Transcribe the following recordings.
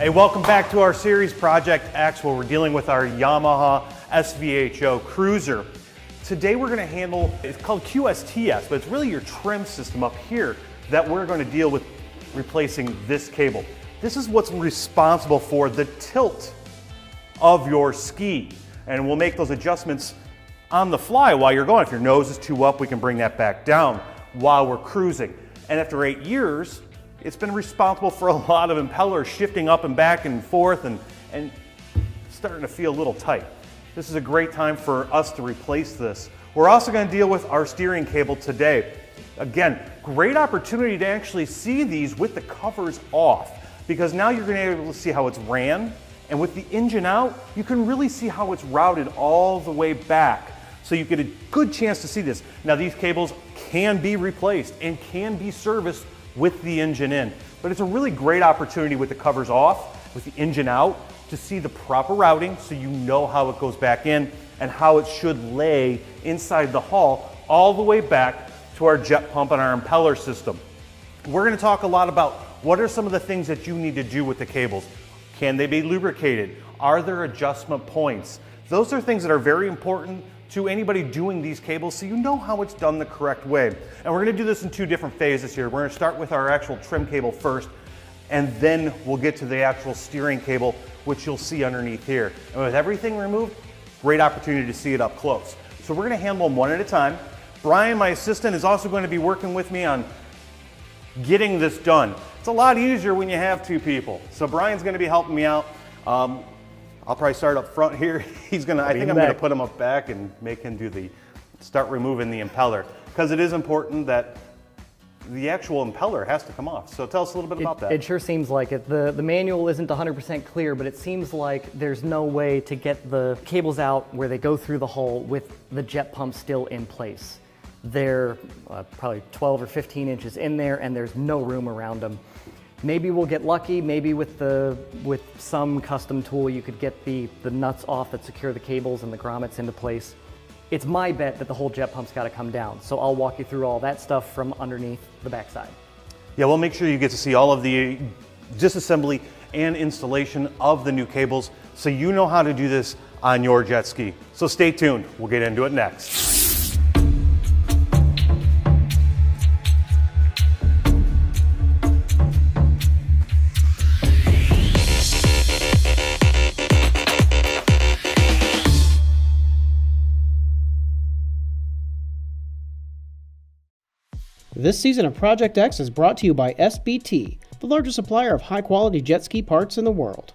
Hey, welcome back to our series Project X where we're dealing with our Yamaha SVHO Cruiser. Today we're going to handle, it's called QSTS, but it's really your trim system up here that we're going to deal with replacing this cable. This is what's responsible for the tilt of your ski. And we'll make those adjustments on the fly while you're going. If your nose is too up, we can bring that back down while we're cruising. And after eight years, it's been responsible for a lot of impellers shifting up and back and forth and, and starting to feel a little tight. This is a great time for us to replace this. We're also going to deal with our steering cable today. Again, great opportunity to actually see these with the covers off because now you're going to be able to see how it's ran and with the engine out, you can really see how it's routed all the way back. So you get a good chance to see this. Now these cables can be replaced and can be serviced with the engine in. But it's a really great opportunity with the covers off, with the engine out, to see the proper routing so you know how it goes back in and how it should lay inside the hull all the way back to our jet pump and our impeller system. We're gonna talk a lot about what are some of the things that you need to do with the cables. Can they be lubricated? Are there adjustment points? Those are things that are very important to anybody doing these cables so you know how it's done the correct way. And we're gonna do this in two different phases here. We're gonna start with our actual trim cable first, and then we'll get to the actual steering cable, which you'll see underneath here. And with everything removed, great opportunity to see it up close. So we're gonna handle them one at a time. Brian, my assistant, is also going to be working with me on getting this done. It's a lot easier when you have two people. So Brian's gonna be helping me out. Um, I'll probably start up front here. He's gonna, I think I'm gonna put him up back and make him do the, start removing the impeller. Because it is important that the actual impeller has to come off. So tell us a little bit it, about that. It sure seems like it. The, the manual isn't 100% clear, but it seems like there's no way to get the cables out where they go through the hull with the jet pump still in place. They're uh, probably 12 or 15 inches in there and there's no room around them. Maybe we'll get lucky, maybe with the with some custom tool you could get the, the nuts off that secure the cables and the grommets into place. It's my bet that the whole jet pump's gotta come down. So I'll walk you through all that stuff from underneath the backside. Yeah, we'll make sure you get to see all of the disassembly and installation of the new cables so you know how to do this on your jet ski. So stay tuned, we'll get into it next. This season of Project X is brought to you by SBT, the largest supplier of high quality jet ski parts in the world.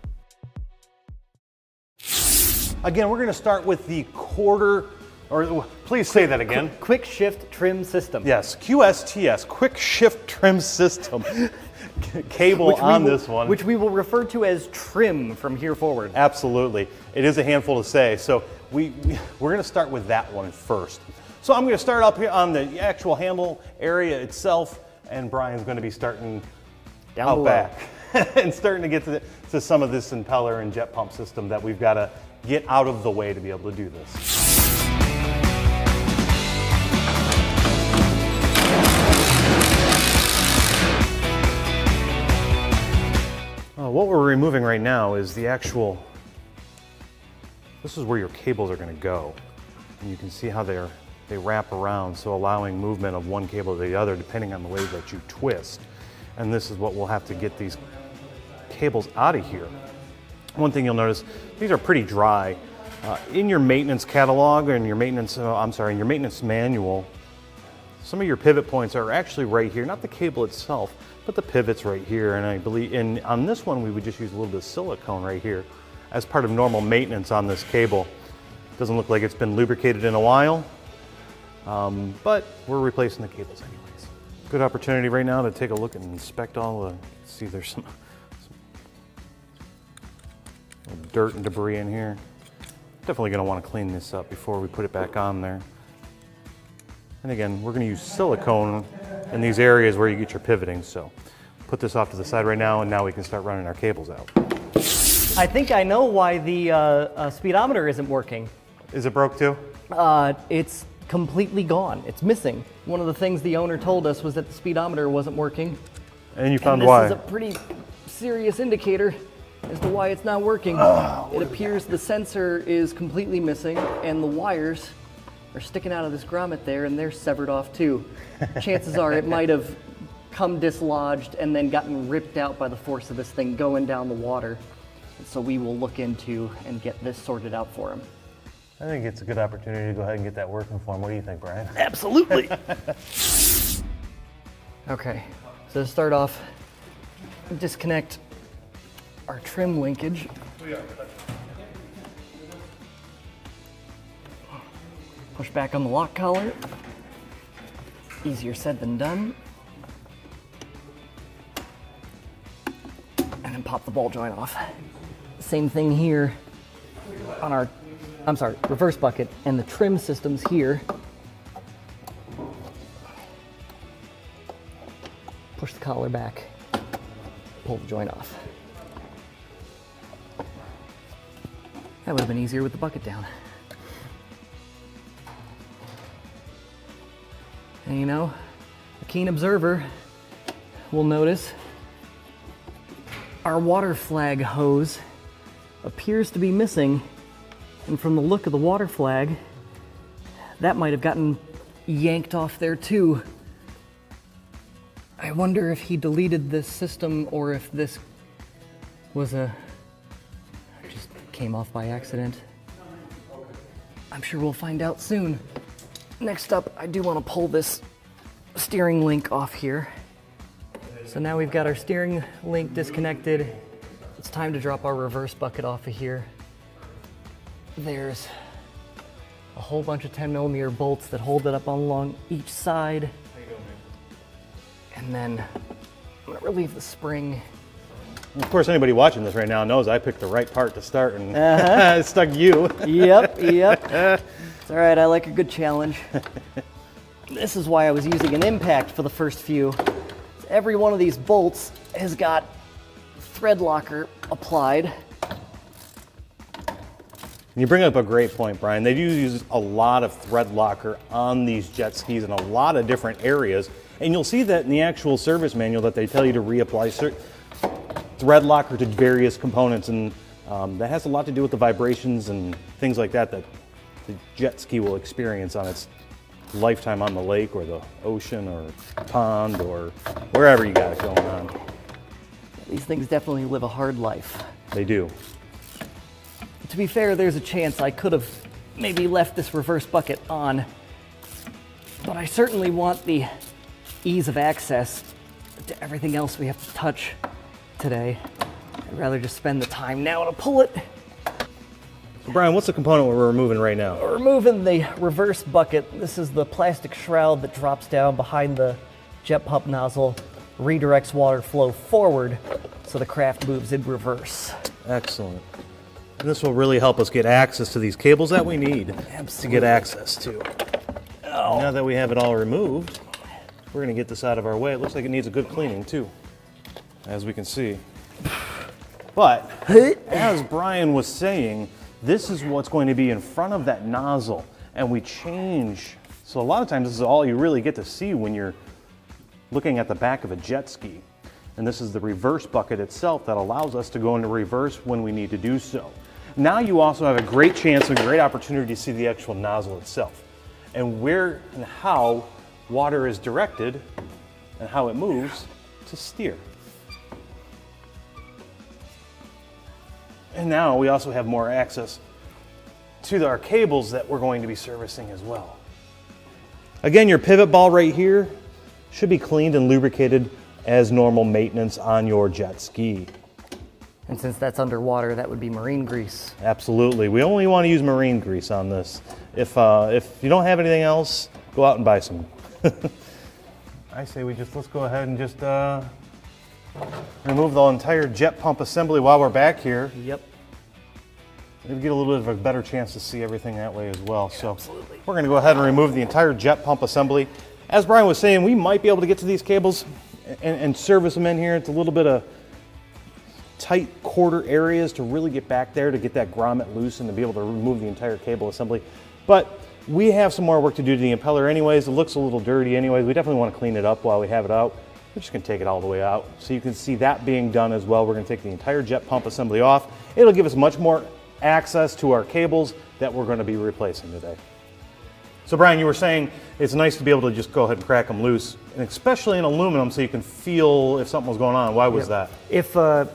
Again, we're going to start with the quarter, or please say that again. Quick shift trim system. Yes, QSTS, quick shift trim system. Cable on will, this one. Which we will refer to as trim from here forward. Absolutely. It is a handful to say. So we, we're going to start with that one first. So I'm going to start up here on the actual handle area itself, and Brian's going to be starting Down out below. back and starting to get to, to some of this impeller and jet pump system that we've got to get out of the way to be able to do this. Uh, what we're removing right now is the actual, this is where your cables are going to go. And you can see how they're they wrap around, so allowing movement of one cable to the other depending on the way that you twist. And this is what we'll have to get these cables out of here. One thing you'll notice, these are pretty dry. Uh, in your maintenance catalog in your maintenance, uh, I'm sorry, in your maintenance manual, some of your pivot points are actually right here, not the cable itself, but the pivots right here. And I believe, and on this one, we would just use a little bit of silicone right here as part of normal maintenance on this cable. Doesn't look like it's been lubricated in a while. Um, but we're replacing the cables anyways. Good opportunity right now to take a look and inspect all the, see there's some, some dirt and debris in here. Definitely gonna wanna clean this up before we put it back on there. And again, we're gonna use silicone in these areas where you get your pivoting, so put this off to the side right now and now we can start running our cables out. I think I know why the uh, uh, speedometer isn't working. Is it broke too? Uh, it's completely gone. It's missing. One of the things the owner told us was that the speedometer wasn't working. And you found and this why? is a pretty serious indicator. as to why it's not working. Oh, it appears the sensor is completely missing and the wires are sticking out of this grommet there and they're severed off too. Chances are it might have come dislodged and then gotten ripped out by the force of this thing going down the water. So we will look into and get this sorted out for him. I think it's a good opportunity to go ahead and get that working for him. What do you think, Brian? Absolutely. okay, so to start off, disconnect our trim linkage. Push back on the lock collar. Easier said than done. And then pop the ball joint off. Same thing here on our, I'm sorry, reverse bucket and the trim systems here. Push the collar back, pull the joint off. That would have been easier with the bucket down. And you know, a keen observer will notice our water flag hose appears to be missing. And from the look of the water flag, that might have gotten yanked off there too. I wonder if he deleted this system or if this was a just came off by accident. I'm sure we'll find out soon. Next up, I do want to pull this steering link off here. So now we've got our steering link disconnected. It's time to drop our reverse bucket off of here. There's a whole bunch of 10 millimeter bolts that hold it up along each side. And then I'm gonna relieve the spring. Of course, anybody watching this right now knows I picked the right part to start and uh-huh. stuck you. Yep, yep. it's all right, I like a good challenge. this is why I was using an impact for the first few. Every one of these bolts has got thread locker applied. You bring up a great point, Brian. They do use a lot of thread locker on these jet skis in a lot of different areas. And you'll see that in the actual service manual that they tell you to reapply thread locker to various components. And um, that has a lot to do with the vibrations and things like that that the jet ski will experience on its lifetime on the lake or the ocean or pond or wherever you got it going on. These things definitely live a hard life. They do. To be fair, there's a chance I could have maybe left this reverse bucket on, but I certainly want the ease of access to everything else we have to touch today. I'd rather just spend the time now to pull it. So Brian, what's the component we're removing right now? We're removing the reverse bucket. This is the plastic shroud that drops down behind the jet pump nozzle, redirects water flow forward so the craft moves in reverse. Excellent. And this will really help us get access to these cables that we need Absolutely. to get access to. Oh. Now that we have it all removed, we're going to get this out of our way. It looks like it needs a good cleaning too, as we can see. But as Brian was saying, this is what's going to be in front of that nozzle, and we change. So a lot of times this is all you really get to see when you're looking at the back of a jet ski. And this is the reverse bucket itself that allows us to go into reverse when we need to do so. Now you also have a great chance, a great opportunity to see the actual nozzle itself and where and how water is directed and how it moves to steer. And now we also have more access to our cables that we're going to be servicing as well. Again, your pivot ball right here should be cleaned and lubricated as normal maintenance on your jet ski. And since that's underwater, that would be marine grease. Absolutely. We only want to use marine grease on this. If, uh, if you don't have anything else, go out and buy some. I say we just, let's go ahead and just uh, remove the entire jet pump assembly while we're back here. Yep. Maybe get a little bit of a better chance to see everything that way as well. Yeah, so absolutely. we're gonna go ahead and remove the entire jet pump assembly. As Brian was saying, we might be able to get to these cables and, and service them in here. It's a little bit of tight quarter areas to really get back there to get that grommet loose and to be able to remove the entire cable assembly. But we have some more work to do to the impeller anyways. It looks a little dirty anyways. We definitely want to clean it up while we have it out. We're just gonna take it all the way out. So you can see that being done as well. We're gonna take the entire jet pump assembly off. It'll give us much more access to our cables that we're gonna be replacing today. So Brian, you were saying it's nice to be able to just go ahead and crack them loose, and especially in aluminum so you can feel if something was going on. Why was that? If uh,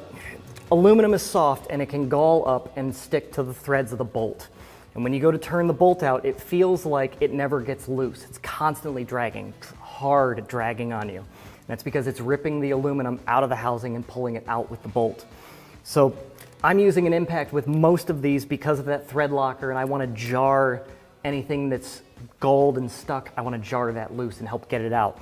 aluminum is soft and it can gall up and stick to the threads of the bolt. And when you go to turn the bolt out, it feels like it never gets loose. It's constantly dragging, hard dragging on you. And that's because it's ripping the aluminum out of the housing and pulling it out with the bolt. So I'm using an impact with most of these because of that thread locker and I want to jar anything that's galled and stuck. I want to jar that loose and help get it out.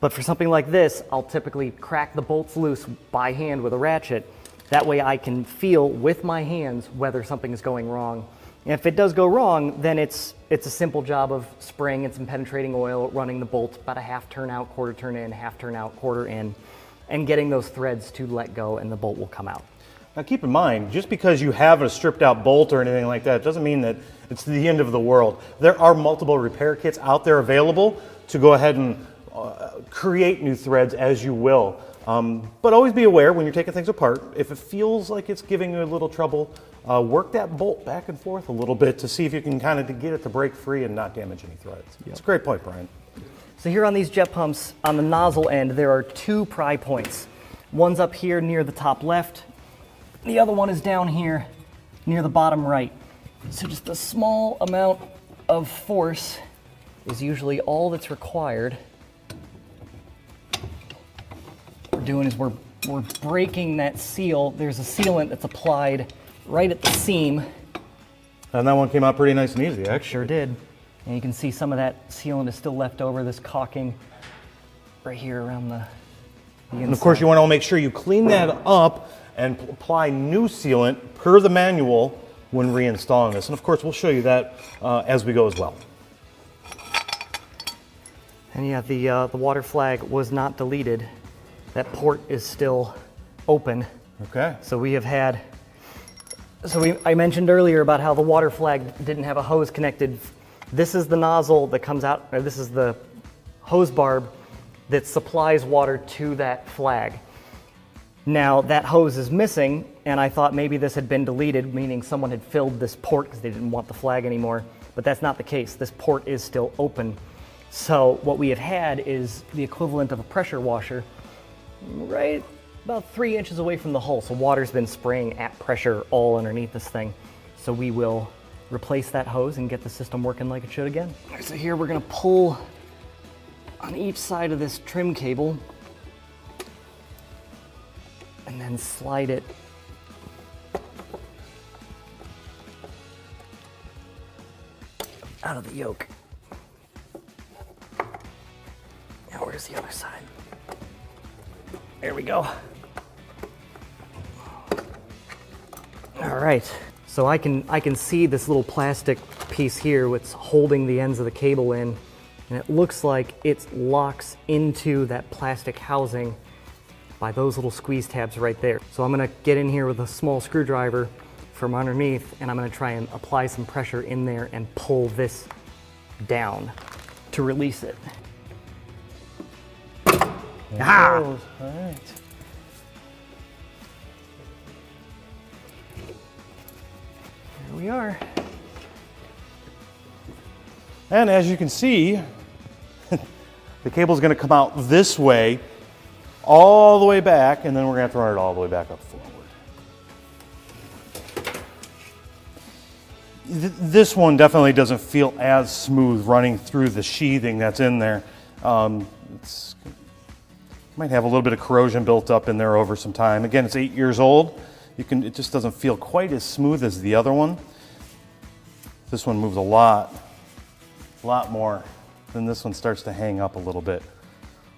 But for something like this, I'll typically crack the bolts loose by hand with a ratchet. That way I can feel with my hands whether something is going wrong. And if it does go wrong, then it's, it's a simple job of spraying and some penetrating oil, running the bolt about a half turn out, quarter turn in, half turn out, quarter in, and getting those threads to let go and the bolt will come out. Now keep in mind, just because you have a stripped out bolt or anything like that doesn't mean that it's the end of the world. There are multiple repair kits out there available to go ahead and uh, create new threads as you will. Um, but always be aware when you're taking things apart, if it feels like it's giving you a little trouble, uh, work that bolt back and forth a little bit to see if you can kind of get it to break free and not damage any threads. It's a great point, Brian. So here on these jet pumps, on the nozzle end, there are two pry points. One's up here near the top left, the other one is down here near the bottom right. So just a small amount of force is usually all that's required. Doing is we're, we're breaking that seal. There's a sealant that's applied right at the seam. And that one came out pretty nice and easy, actually. Sure did. And you can see some of that sealant is still left over, this caulking right here around the, the And of course, you want to make sure you clean that up and apply new sealant per the manual when reinstalling this. And of course, we'll show you that uh, as we go as well. And yeah, the, uh, the water flag was not deleted. That port is still open. Okay. So we have had, so we, I mentioned earlier about how the water flag didn't have a hose connected. This is the nozzle that comes out, or this is the hose barb that supplies water to that flag. Now that hose is missing, and I thought maybe this had been deleted, meaning someone had filled this port because they didn't want the flag anymore. But that's not the case. This port is still open. So what we have had is the equivalent of a pressure washer right about three inches away from the hull. So water's been spraying at pressure all underneath this thing. So we will replace that hose and get the system working like it should again. So here we're gonna pull on each side of this trim cable and then slide it out of the yoke. Now where's the other side? There we go. All right, so I can, I can see this little plastic piece here what's holding the ends of the cable in, and it looks like it locks into that plastic housing by those little squeeze tabs right there. So I'm gonna get in here with a small screwdriver from underneath and I'm gonna try and apply some pressure in there and pull this down to release it. Ah! All right. Here we are. And as you can see, the cable's going to come out this way, all the way back, and then we're going to have to run it all the way back up forward. Th- This one definitely doesn't feel as smooth running through the sheathing that's in there. Um, it's might have a little bit of corrosion built up in there over some time. Again, it's eight years old. You can, it just doesn't feel quite as smooth as the other one. This one moves a lot, a lot more. Then this one starts to hang up a little bit.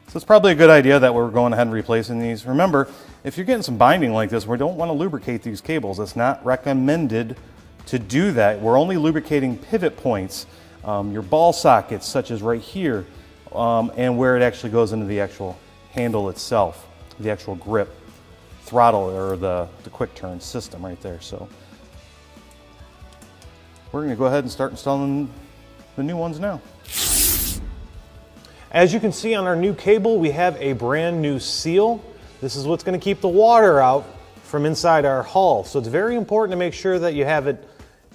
So it's probably a good idea that we're going ahead and replacing these. Remember, if you're getting some binding like this, we don't want to lubricate these cables. It's not recommended to do that. We're only lubricating pivot points, um, your ball sockets, such as right here, um, and where it actually goes into the actual handle itself, the actual grip, throttle, or the, the quick turn system right there. So we're going to go ahead and start installing the new ones now. As you can see on our new cable, we have a brand new seal. This is what's gonna keep the water out from inside our hull. So it's very important to make sure that you have it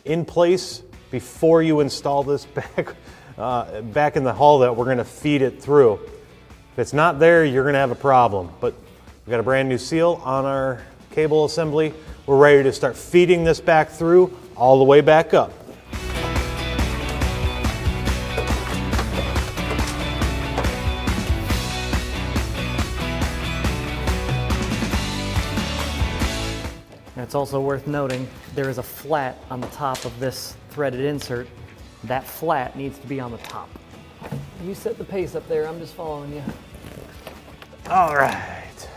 in place before you install this back, uh, back in the hull that we're gonna feed it through. If it's not there, you're gonna have a problem. But we've got a brand new seal on our cable assembly. We're ready to start feeding this back through all the way back up. it's also worth noting there is a flat on the top of this threaded insert. That flat needs to be on the top. You set the pace up there, I'm just following you. All right.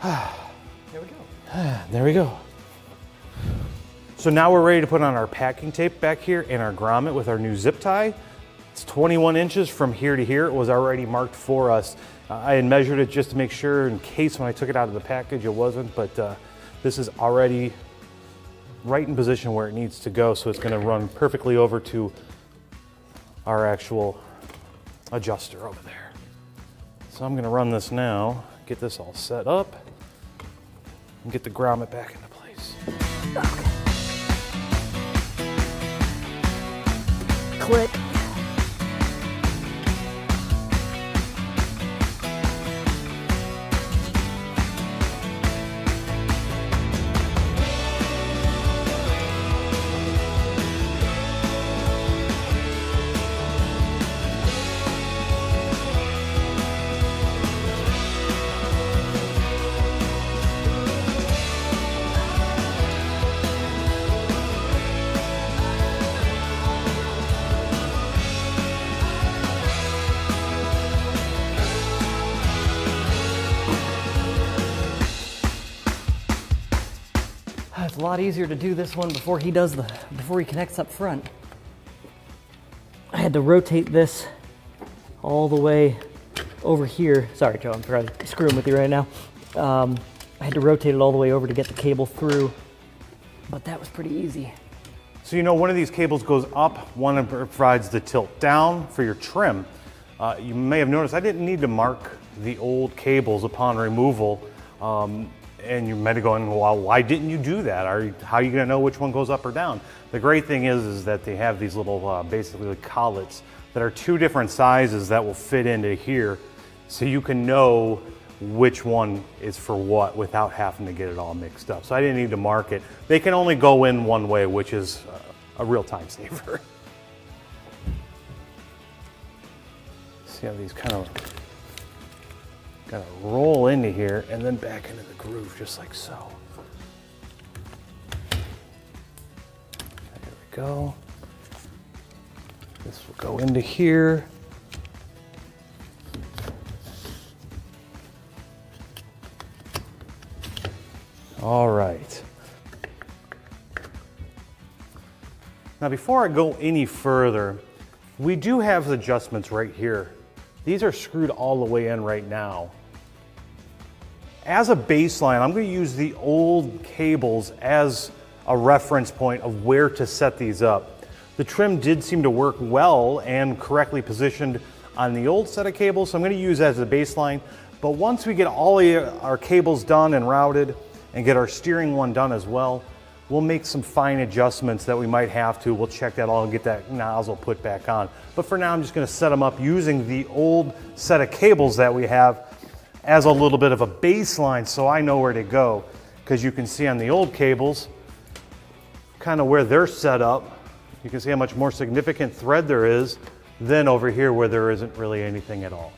there we go. there we go. So now we're ready to put on our packing tape back here and our grommet with our new zip tie. It's 21 inches from here to here. It was already marked for us. Uh, I had measured it just to make sure in case when I took it out of the package it wasn't, but uh, this is already right in position where it needs to go, so it's gonna run perfectly over to our actual adjuster over there. So I'm gonna run this now, get this all set up, and get the grommet back into place. Click. Lot easier to do this one before he does the, before he connects up front. I had to rotate this all the way over here. Sorry, Joe, I'm probably screwing with you right now. Um, I had to rotate it all the way over to get the cable through, but that was pretty easy. So you know one of these cables goes up, one provides the tilt down for your trim. Uh, you may have noticed I didn't need to mark the old cables upon removal. Um, and you might be going, well, why didn't you do that? Are how are you going to know which one goes up or down? The great thing is, is that they have these little, uh, basically like collets that are two different sizes that will fit into here, so you can know which one is for what without having to get it all mixed up. So I didn't need to mark it. They can only go in one way, which is a real time saver. See how these kind of Gotta roll into here and then back into the groove just like so. There we go. This will go into here. All right. Now before I go any further, we do have adjustments right here. These are screwed all the way in right now. As a baseline, I'm going to use the old cables as a reference point of where to set these up. The trim did seem to work well and correctly positioned on the old set of cables, so I'm going to use as a baseline. But once we get all our cables done and routed and get our steering one done as well, we'll make some fine adjustments that we might have to. We'll check that all and get that nozzle put back on. But for now, I'm just going to set them up using the old set of cables that we have as a little bit of a baseline so I know where to go. Because you can see on the old cables, kind of where they're set up, you can see how much more significant thread there is than over here where there isn't really anything at all.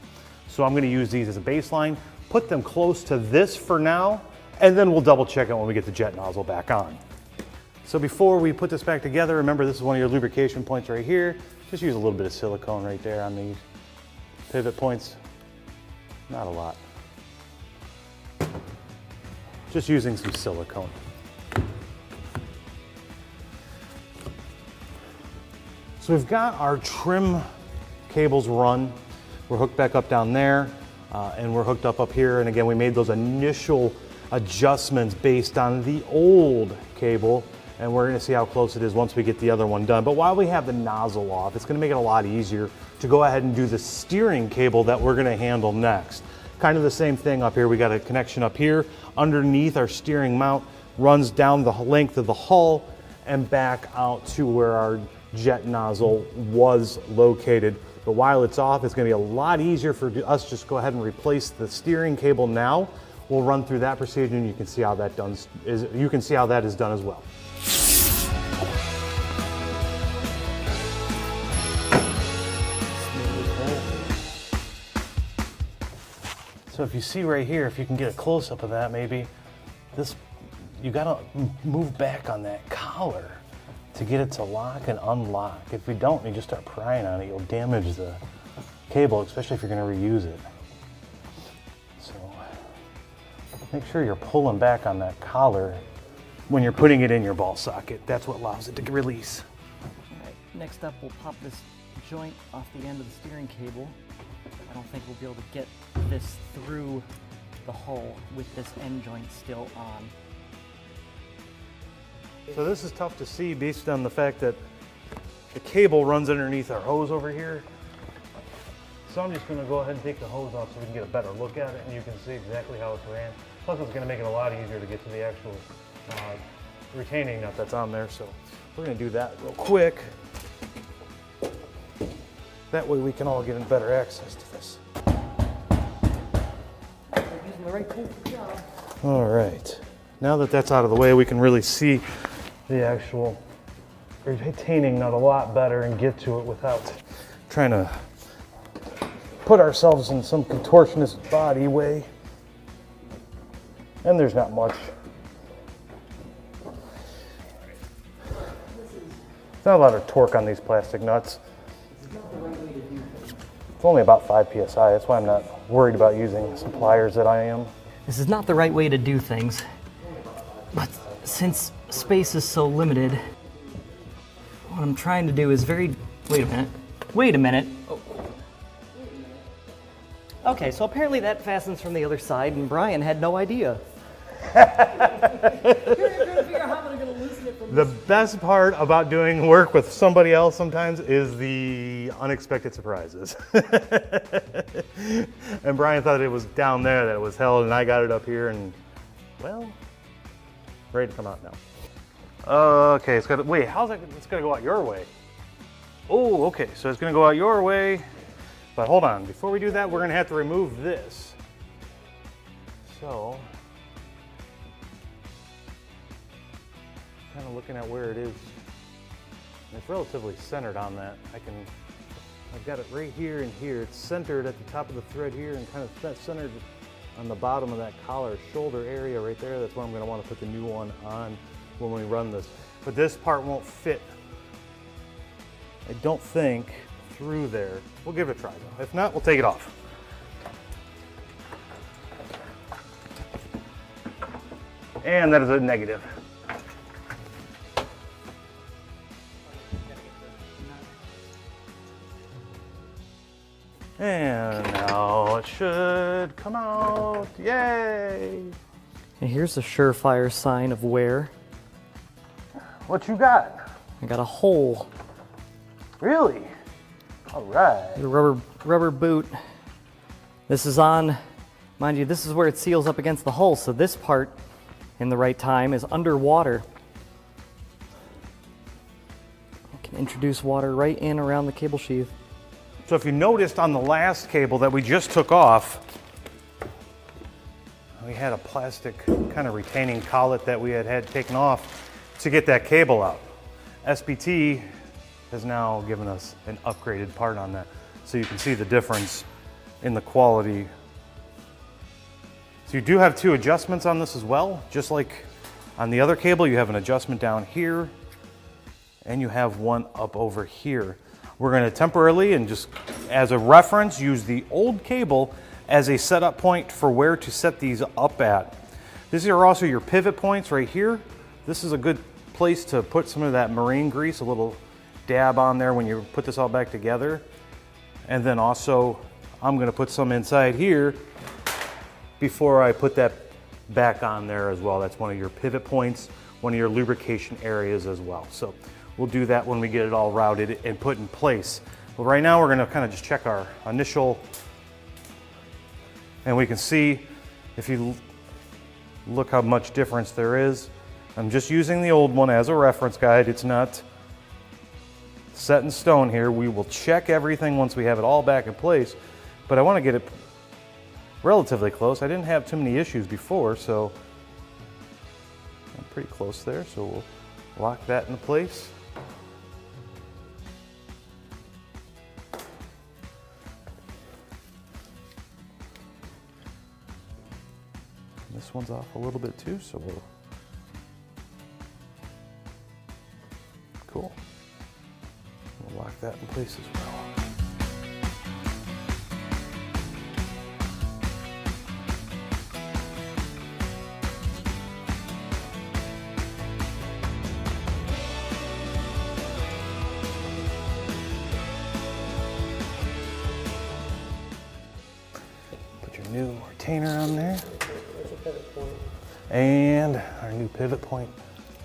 So I'm gonna use these as a baseline, put them close to this for now, and then we'll double check it when we get the jet nozzle back on. So before we put this back together, remember this is one of your lubrication points right here. Just use a little bit of silicone right there on these pivot points. Not a lot. Just using some silicone. So we've got our trim cables run. We're hooked back up down there uh, and we're hooked up up here. And again, we made those initial adjustments based on the old cable and we're gonna see how close it is once we get the other one done. But while we have the nozzle off, it's gonna make it a lot easier to go ahead and do the steering cable that we're gonna handle next. Kind of the same thing up here. We got a connection up here underneath our steering mount, runs down the length of the hull and back out to where our jet nozzle was located. But while it's off, it's gonna be a lot easier for us just go ahead and replace the steering cable now. We'll run through that procedure and you can see how that done is you can see how that is done as well. So if you see right here, if you can get a close up of that maybe, this, you gotta move back on that collar to get it to lock and unlock. If we don't, you just start prying on it, you'll damage the cable, especially if you're gonna reuse it. So make sure you're pulling back on that collar when you're putting it in your ball socket. That's what allows it to release. All right, next up, we'll pop this joint off the end of the steering cable. I don't think we'll be able to get this through the hull with this end joint still on. So this is tough to see based on the fact that the cable runs underneath our hose over here. So I'm just gonna go ahead and take the hose off so we can get a better look at it and you can see exactly how it's ran. Plus it's gonna make it a lot easier to get to the actual uh, retaining nut that's on there. So we're gonna do that real quick. That way we can all get in better access to this. All right. Now that that's out of the way, we can really see the actual retaining nut a lot better and get to it without trying to put ourselves in some contortionist body way. And there's not much. There's not a lot of torque on these plastic nuts. It's only about 5 psi. That's why I'm not worried about using some pliers that I am. This is not the right way to do things. But since space is so limited, what I'm trying to do is very. Wait a minute. Wait a minute. Oh. Okay, so apparently that fastens from the other side, and Brian had no idea. The best part about doing work with somebody else sometimes is the unexpected surprises. and Brian thought it was down there that it was held, and I got it up here, and well, ready to come out now. Okay, it's gonna wait. How's that? It's gonna go out your way. Oh, okay. So it's gonna go out your way. But hold on. Before we do that, we're gonna have to remove this. So, kind of looking at where it is. And it's relatively centered on that. I can. I've got it right here and here. It's centered at the top of the thread here and kind of centered on the bottom of that collar shoulder area right there. That's where I'm going to want to put the new one on when we run this. But this part won't fit, I don't think, through there. We'll give it a try though. If not, we'll take it off. And that is a negative. Should come out. Yay! And here's a surefire sign of wear. What you got? I got a hole. Really? All right. The rubber rubber boot. This is on, mind you, this is where it seals up against the hull, so this part in the right time is underwater. I can introduce water right in around the cable sheath. So if you noticed on the last cable that we just took off, we had a plastic kind of retaining collet that we had had taken off to get that cable out. SBT has now given us an upgraded part on that. So you can see the difference in the quality. So you do have two adjustments on this as well. Just like on the other cable, you have an adjustment down here and you have one up over here. We're gonna temporarily and just as a reference, use the old cable as a setup point for where to set these up at. These are also your pivot points right here. This is a good place to put some of that marine grease, a little dab on there when you put this all back together. And then also, I'm gonna put some inside here before I put that back on there as well. That's one of your pivot points, one of your lubrication areas as well. So we'll do that when we get it all routed and put in place. But right now we're gonna kind of just check our initial, and we can see if you look how much difference there is. I'm just using the old one as a reference guide. It's not set in stone here. We will check everything once we have it all back in place, but I want to get it relatively close. I didn't have too many issues before, so I'm pretty close there. So we'll lock that into place. One's off a little bit too, so we'll Cool. We'll lock that in place as well. Pivot point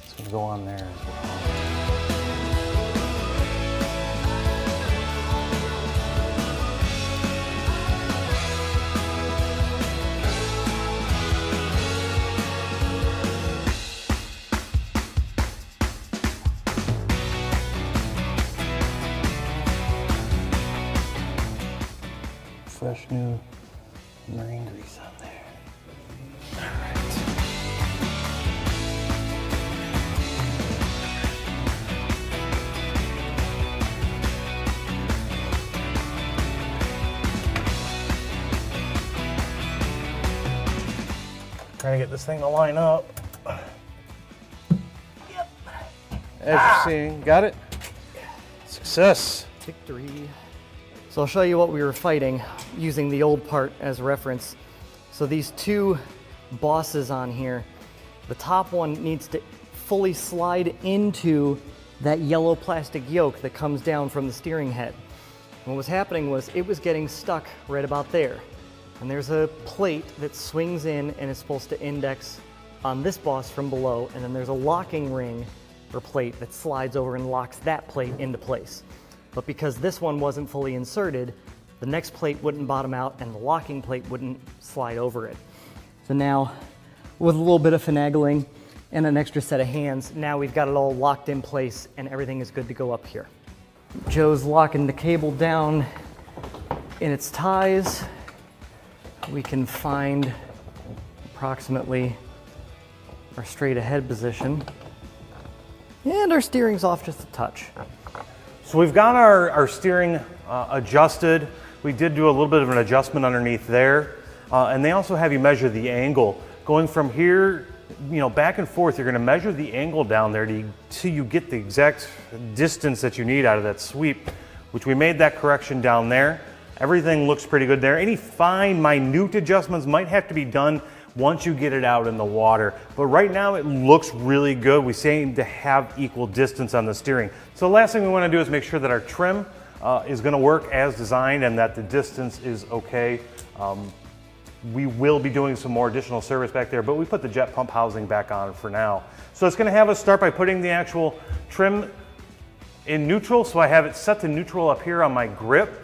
It's to go on there as well. Trying to get this thing to line up. Yep. As you're ah. seeing, got it? Success. Victory. So I'll show you what we were fighting using the old part as reference. So these two bosses on here, the top one needs to fully slide into that yellow plastic yoke that comes down from the steering head. And what was happening was it was getting stuck right about there. And there's a plate that swings in and is supposed to index on this boss from below. And then there's a locking ring or plate that slides over and locks that plate into place. But because this one wasn't fully inserted, the next plate wouldn't bottom out and the locking plate wouldn't slide over it. So now, with a little bit of finagling and an extra set of hands, now we've got it all locked in place and everything is good to go up here. Joe's locking the cable down in its ties. We can find approximately our straight ahead position. And our steering's off just a touch. So we've got our, our steering uh, adjusted. We did do a little bit of an adjustment underneath there. Uh, and they also have you measure the angle. Going from here, you know, back and forth, you're gonna measure the angle down there to, till you get the exact distance that you need out of that sweep, which we made that correction down there. Everything looks pretty good there. Any fine, minute adjustments might have to be done once you get it out in the water. But right now it looks really good. We seem to have equal distance on the steering. So the last thing we wanna do is make sure that our trim uh, is gonna work as designed and that the distance is okay. Um, we will be doing some more additional service back there, but we put the jet pump housing back on for now. So it's gonna have us start by putting the actual trim in neutral. So I have it set to neutral up here on my grip.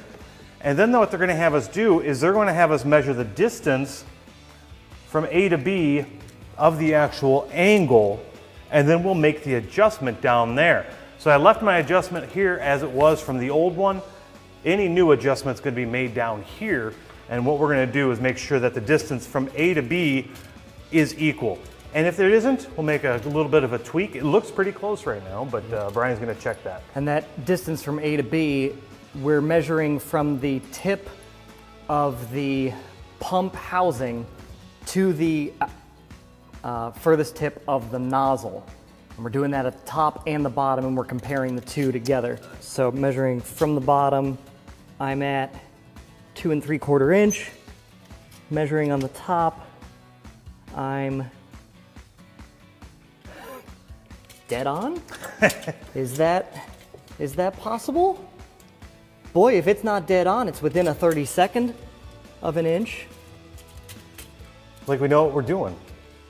And then what they're gonna have us do is they're gonna have us measure the distance from A to B of the actual angle, and then we'll make the adjustment down there. So I left my adjustment here as it was from the old one. Any new adjustments gonna be made down here, and what we're gonna do is make sure that the distance from A to B is equal. And if there isn't, we'll make a little bit of a tweak. It looks pretty close right now, but uh, Brian's gonna check that. And that distance from A to B, we're measuring from the tip of the pump housing to the uh, furthest tip of the nozzle. And we're doing that at the top and the bottom, and we're comparing the two together. So measuring from the bottom, I'm at two and three quarter inch. Measuring on the top, I'm dead on. is that is that possible? Boy, if it's not dead on, it's within a 32nd of an inch. Like we know what we're doing.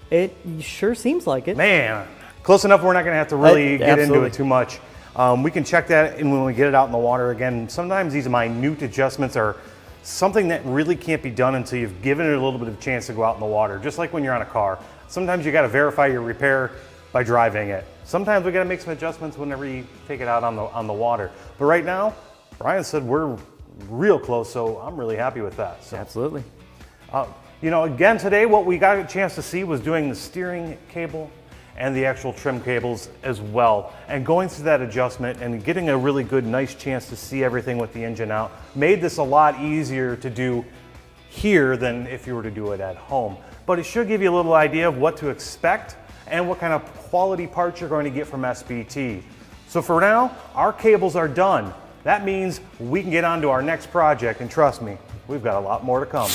It sure seems like it. Man, close enough we're not gonna have to really Uh, get into it too much. Um, we can check that in when we get it out in the water again. Sometimes these minute adjustments are something that really can't be done until you've given it a little bit of chance to go out in the water, just like when you're on a car. Sometimes you gotta verify your repair by driving it. Sometimes we gotta make some adjustments whenever you take it out on the, on the water. But right now, Brian said we're real close, so I'm really happy with that. So. Absolutely. Uh, you know, again today, what we got a chance to see was doing the steering cable and the actual trim cables as well. And going through that adjustment and getting a really good, nice chance to see everything with the engine out made this a lot easier to do here than if you were to do it at home. But it should give you a little idea of what to expect and what kind of quality parts you're going to get from SBT. So for now, our cables are done. That means we can get on to our next project, and trust me, we've got a lot more to come.